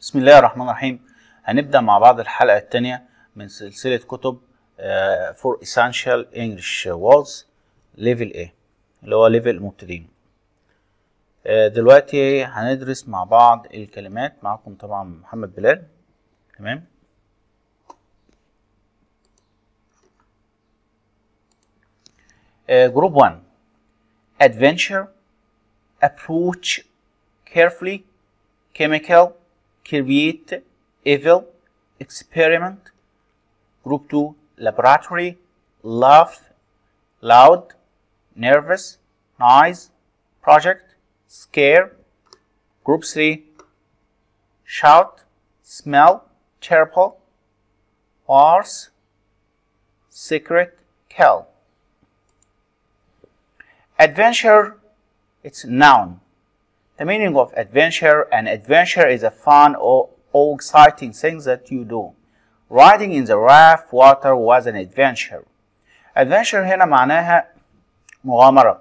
بسم الله الرحمن الرحيم. هنبدأ مع بعض الحلقة الثانية من سلسلة كتب آه، for essential English words level A اللي هو ليفل مبتدئين آه، دلوقتي هندرس مع بعض الكلمات. معكم طبعا محمد بلال. تمام؟ جروب 1 adventure. Approach carefully. Chemical. Create evil experiment. Group 2 laboratory. Laugh loud nervous noise project scare. Group 3 shout smell terrible horse secret kill. Adventure it's noun the meaning of adventure an adventure is a fun or, or exciting thing that you do riding in the rough water was an adventure adventure هنا معناها مغامرة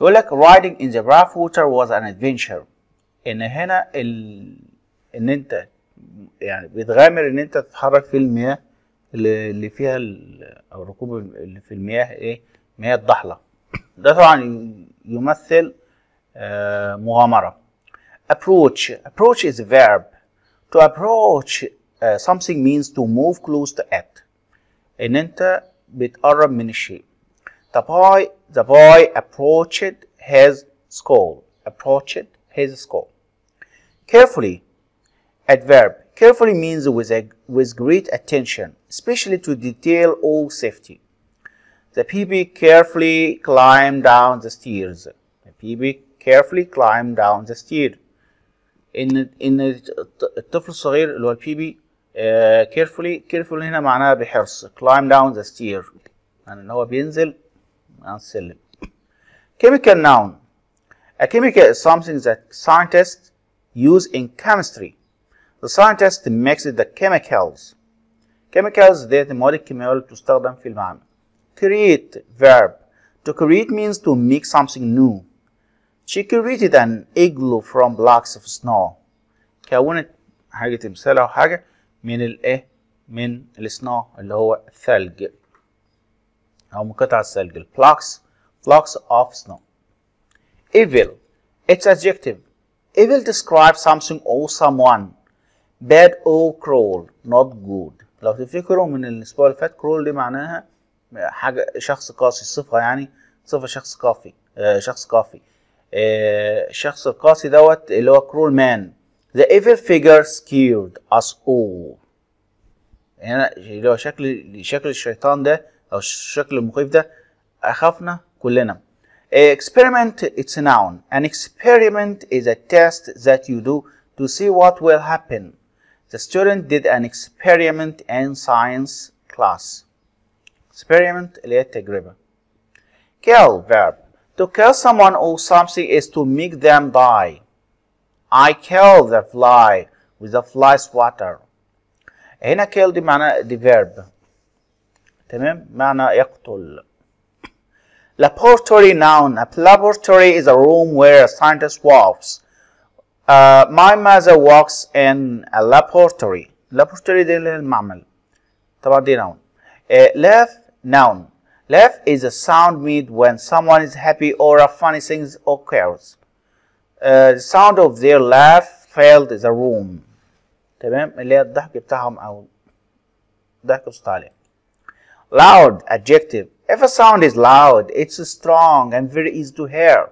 يقول لك riding in the rough water was an adventure ان هنا ال... ان انت يعني بتغامر ان انت تتحرك في المياه اللي فيها ال... أو الركوب اللي في المياه إيه مياه الضحلة ده طبعا يمثل آه مغامرة approach approach is a verb to approach uh, something means to move close to it ان انت بتقرب من الشيء the boy the boy approached his school approached his school carefully adverb carefully means with a with great attention especially to detail or safety the baby carefully climbed down the stairs the baby carefully climbed down the stairs ان ان الطفل الصغير اللي هو البيبي كيرفولي كيرفولي هنا معناها بحرص climb down the stair يعني ان هو بينزل عن السلم chemical noun a chemical is something that scientists use in chemistry the scientist mixes the chemicals chemicals ديت المواد الكيميائية اللي بتستخدم في المعمل create verb to create means to make something new She created an igloo from blocks of snow. كونت حاجة تمثال أو حاجة من الإيه؟ من السنو اللي هو الثلج أو من قطع الثلج. ال blocks blocks of snow. Evil. It's adjective. Evil describes something or someone. Bad or cruel. Not good. لو تفتكروا من الأسبوع اللي فات cruel دي معناها حاجة شخص قاسي صفة يعني صفة شخص قاسي آه شخص قاسي الشخص القاسي دوت اللي هو كرول مان The evil figure scared us all هنا اللي هو شكل شكل الشيطان ده او الشكل المخيف ده اخافنا كلنا experiment it's a noun an experiment is a test that you do to see what will happen the student did an experiment in science class experiment اللي هي التجربة kill verb To kill someone or something is to make them die. I kill the fly with the fly swatter. هنا kill دي معناها دي verb. تمام؟ معنى يقتل. Laboratory noun. A laboratory is a room where a scientist works. Uh, my mother works in a laboratory. Laboratory دي اللي هي المعمل. طبعا دي noun. Uh, laugh noun. Laugh is a sound made when someone is happy or a funny thing occurs. Uh, the sound of their laugh filled the room. تمام اللي هي الضحك بتاعهم او ضحك بصوت عالي. Loud adjective. If a sound is loud, it's strong and very easy to hear.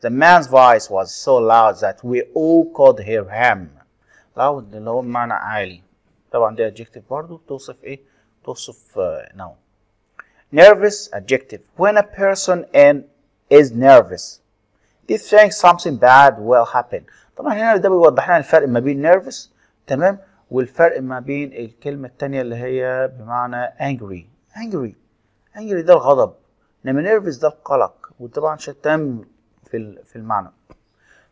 The man's voice was so loud that we all could hear him. Loud اللي هو بمعنى عالي. طبعا دي adjective برضه بتوصف ايه؟ توصف uh, noun. Nervous adjective. When a person in is nervous, they think something bad will happen. طبعا هنا ده بيوضح لنا الفرق ما بين nervous تمام والفرق ما بين الكلمة التانية اللي هي بمعنى angry. angry. angry ده الغضب. انما nervous ده القلق وطبعا شتان في في المعنى.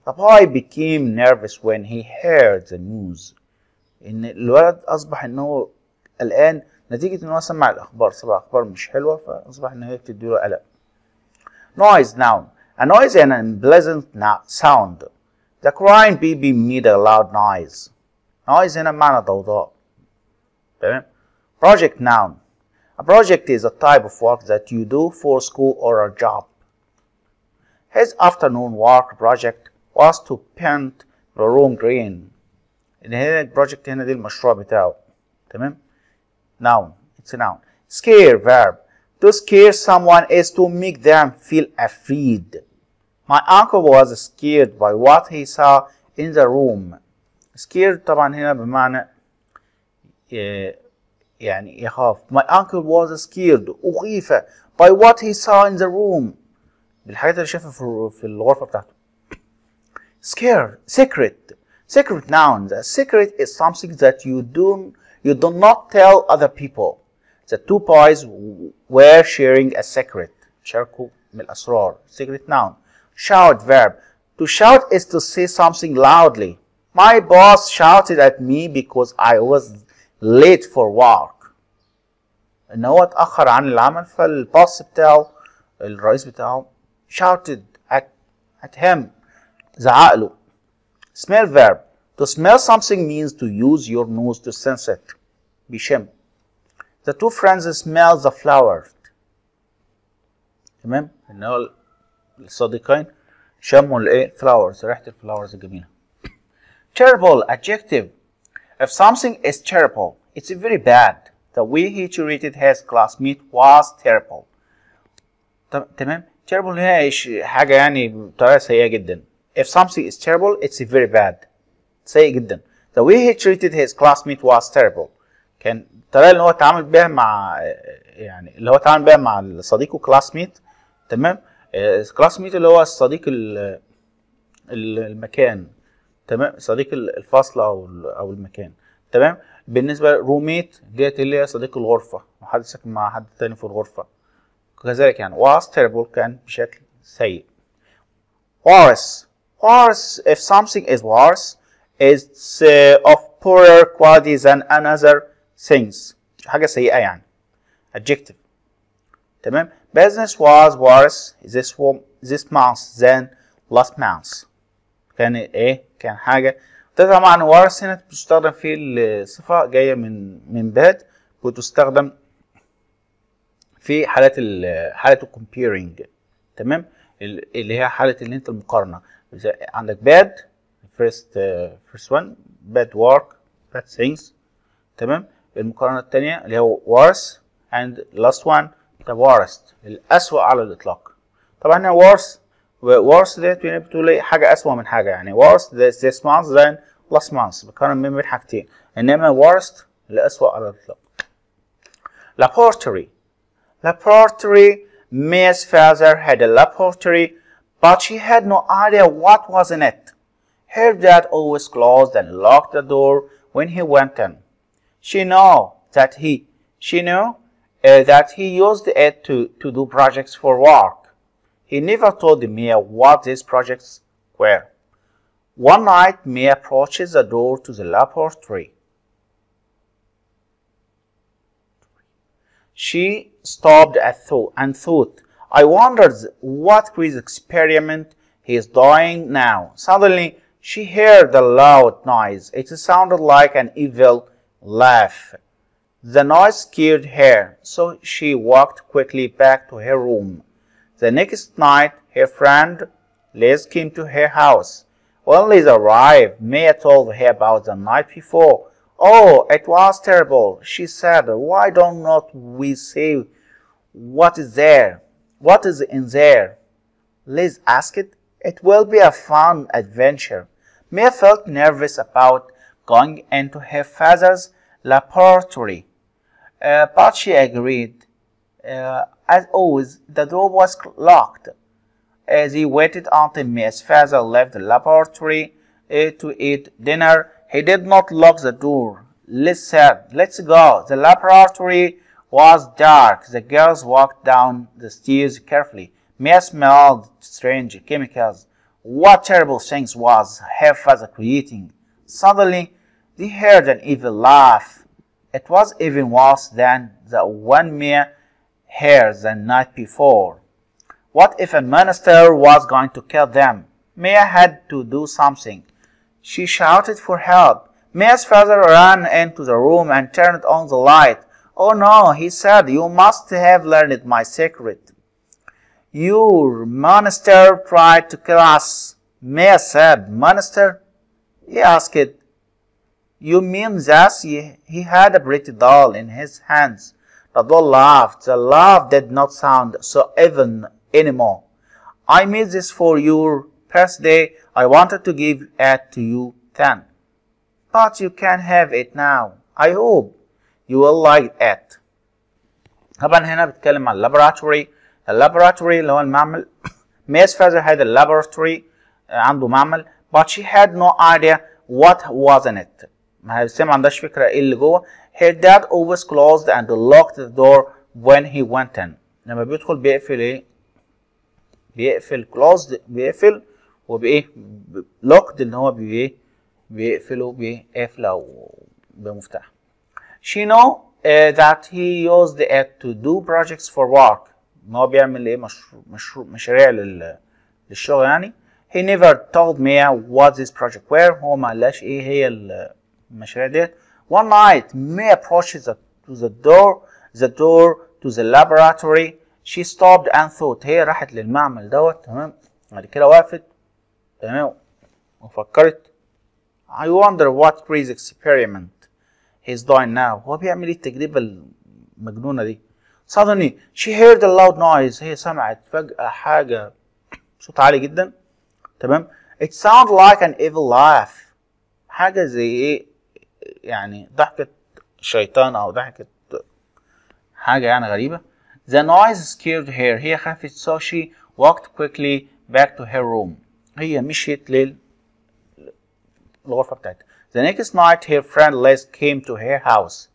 The boy became nervous when he heard the news. ان الولد اصبح ان هو قلقان نتيجة إن هو سمع الأخبار سمع أخبار مش حلوة فأصبح إن هي بتديله قلق. Noise noun. A noise and an unpleasant sound. The crying baby made a loud noise. noise هنا بمعنى ضوضاء تمام project noun a project is a type of work that you do for school or a job his afternoon work project was to paint the room green هنا البروجكت هنا دي المشروع بتاعه تمام noun it's a noun scare verb to scare someone is to make them feel afraid my uncle was scared by what he saw in the room scared طبعا هنا بمعنى يعني يخاف my uncle was scared أخيف by what he saw in the room بالحاجات اللي شافها في في الغرفة بتاعته scared secret secret nouns a secret is something that you do you do not tell other people the two boys were sharing a secret شاركوا من الأسرار secret noun shout verb to shout is to say something loudly my boss shouted at me because I was late for work ان هو اتأخر عن العمل فالباص بتاعه الرئيس بتاعه shouted at, at him زعق له smell verb to smell something means to use your nose to sense it بيشم the two friends smell the flower تمام ان هو الصديقين شموا الايه flowers ريحة الفلاورز الجميلة terrible adjective if something is terrible it's very bad the way he treated his classmate was terrible تمام terrible هي حاجة يعني بطريقة سيئة جدا if something is terrible it's very bad سيء جدا the way he treated his classmate was terrible كان الطريقة اللي هو اتعامل بيها مع يعني اللي هو اتعامل بيها مع صديقه classmate تمام؟ classmate اللي هو الصديق المكان تمام؟ صديق الفصل أو أو المكان تمام؟ بالنسبة روميت ديت اللي هي صديق الغرفة حد ساكن مع حد تاني في الغرفة. كذلك يعني was terrible كان بشكل سيء. worse worse if something is worse it's uh, of poorer quality than another things حاجة سيئة يعني. Adjective. تمام؟ Business was worse this this month than last month. كان إيه؟ كان حاجة. ده طبعا ورث هنا بتستخدم في الصفة جاية من من باد بتستخدم في حالات ال حالة الكومبيرنج تمام؟ اللي هي حالة اللي أنت المقارنة. عندك باد first uh, first one bad work bad things. تمام؟ المقارنة الثانية اللي هو worse and last one the worst الأسوأ على الإطلاق. طبعا هنا worse worse ديت بتقول حاجة أسوأ من حاجة يعني. worse this, this month than last month. بقارن بين حاجتين. إنما worst الأسوأ على الإطلاق. Laboratory. Laboratory Mia's father had a laboratory but she had no idea what was in it. Her dad always closed and locked the door when he went in she knew that he she knew uh, that he used it to, to do projects for work he never told Mia what these projects were. One night, Mia approaches the door to the laboratory. She stopped and thought, I wondered what crazy experiment he is doing now. Suddenly, she heard a loud noise. It sounded like an evil laugh. The noise scared her, so she walked quickly back to her room. The next night, her friend Liz came to her house. When Liz arrived, Mia told her about the night before. Oh, it was terrible, she said. Why don't not we say what is there? What is in there? Liz asked. It will be a fun adventure. Mia felt nervous about going into her father's laboratory, uh, but she agreed. Uh, as always, the door was locked. As he waited until Mia's father left the laboratory uh, to eat dinner, he did not lock the door. Liz said, Let's go. The laboratory was dark. The girls walked down the stairs carefully. Mia smelled strange chemicals. What terrible things was her father creating? Suddenly, they heard an evil laugh. It was even worse than the one Mia heard the night before. What if a monster was going to kill them? Mia had to do something. She shouted for help. Mia's father ran into the room and turned on the light. Oh no, he said, you must have learned my secret. Your monster tried to kill us. Mia said, Monster? He asked, You mean that he, he had a pretty doll in his hands? The doll laughed. The laugh did not sound so even anymore. I made this for your birthday. I wanted to give it to you then. But you can have it now. I hope you will like it. طبعا هنا بتكلم عن laboratory اللابوراتوري اللي هو المعمل Mia's father had a laboratory عنده معمل but she had no idea what was in it ما هي ما عندهاش فكرة ايه اللي جوه her dad always closed and locked the door when he went in لما بيدخل بيقفل ايه بيقفل closed بيقفل وبايه locked اللي هو بايه بيقفله بقفلة او بمفتاح she know uh, that he used it to do projects for work ان هو بيعمل ايه مشروع مشروع مشاريع لل للشغل يعني he never told Mia what this project were هو ما قالهاش ايه هي المشاريع ديت one night Mia approached the, to the door the door to the laboratory she stopped and thought هي راحت للمعمل دوت تمام بعد كده وقفت تمام وفكرت I wonder what crazy experiment he's doing now هو بيعمل ايه التجربة المجنونة دي suddenly she heard a loud noise هي سمعت فجأة حاجة صوت عالي جدا تمام it sounded like an evil laugh حاجة زي ايه يعني ضحكة شيطان او ضحكة حاجة يعني غريبة the noise scared her هي خافت so she walked quickly back to her room هي مشيت لل الغرفة بتاعتها the next night her friend Liz came to her house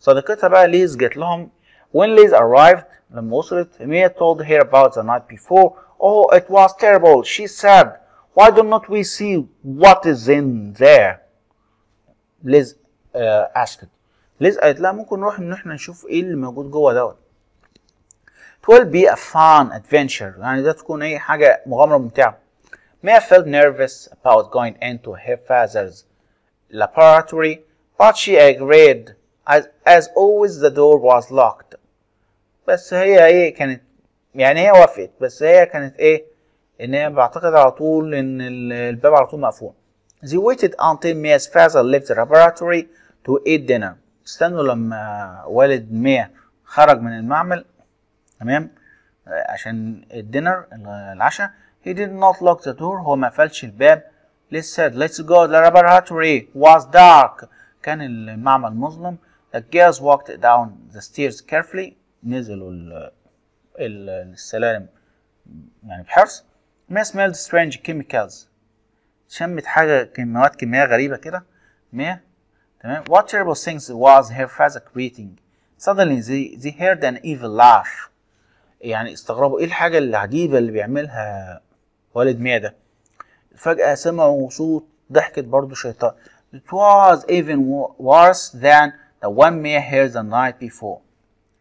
صديقتها بقى ليز جت لهم when Liz arrived لما وصلت Mia told her about the night before oh it was terrible she said why do not we see what is in there Liz uh, asked Liz قالت لها ممكن نروح ان احنا نشوف ايه اللي موجود جوه دوت it will be a fun adventure يعني ده تكون اي حاجة مغامرة ممتعة Mia felt nervous about going into her father's laboratory but she agreed as, as always the door was locked بس هي ايه كانت يعني هي وافقت بس هي كانت ايه ان هي بعتقد على طول ان الباب على طول مقفول they waited until Mia's father left the laboratory to eat dinner استنوا لما والد ميا خرج من المعمل تمام عشان الدينر العشاء he did not lock the door هو ما قفلش الباب said let's go the laboratory was dark كان المعمل مظلم the girls walked down the stairs carefully نزلوا ال ال السلالم يعني بحرص ما smelled strange chemicals. شمت حاجة مواد كيميائية غريبة كده. مية تمام. What terrible things was her father creating? Suddenly they, they heard an evil laugh. يعني استغربوا. إيه الحاجة العجيبة اللي بيعملها والد ميا ده؟ فجأة سمعوا صوت ضحكة برضو شيطان. It was even worse than the one Mia heard the night before.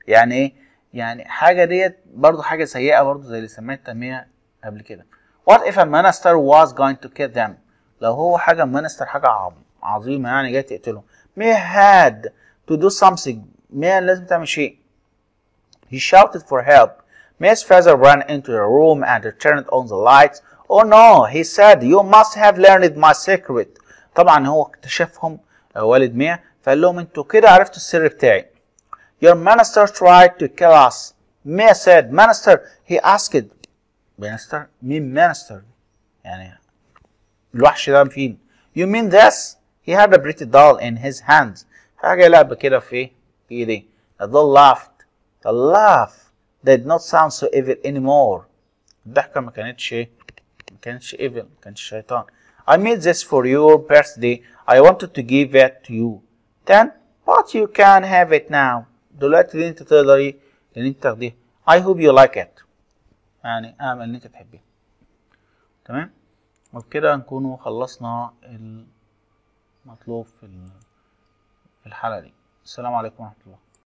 يعني إيه؟ يعني حاجة ديت برضو حاجة سيئة برضو زي اللي سمعتها ميا قبل كده. What if a minister was going to kill them? لو هو حاجة minister حاجة عظيمة يعني جاي تقتلهم May had to do something. May لازم تعمل شيء. He shouted for help. Mia's father ran into the room and turned on the lights. Oh no he said you must have learned my secret. طبعا هو اكتشفهم والد ميا فقال لهم انتوا كده عرفتوا السر بتاعي. Your minister tried to kill us. Me said minister he asked minister? مين minister? يعني الوحش ده فين؟ You mean this? He had a pretty doll in his hands. حاجة لعبة كده في ايه؟ في ايديه. The doll laughed. The laugh did not sound so evil anymore. الضحكة ما كانتش ايه؟ ما كانتش evil ما كانتش شيطان I made this for your birthday I wanted to give it to you then but you can have it now دلوقتي دي انت تقدري ان انت تاخديها I hope you like it يعني امل ان أنت تحبيها تمام؟ وبكده نكونوا خلصنا المطلوب في الحلقة دي. السلام عليكم ورحمة الله.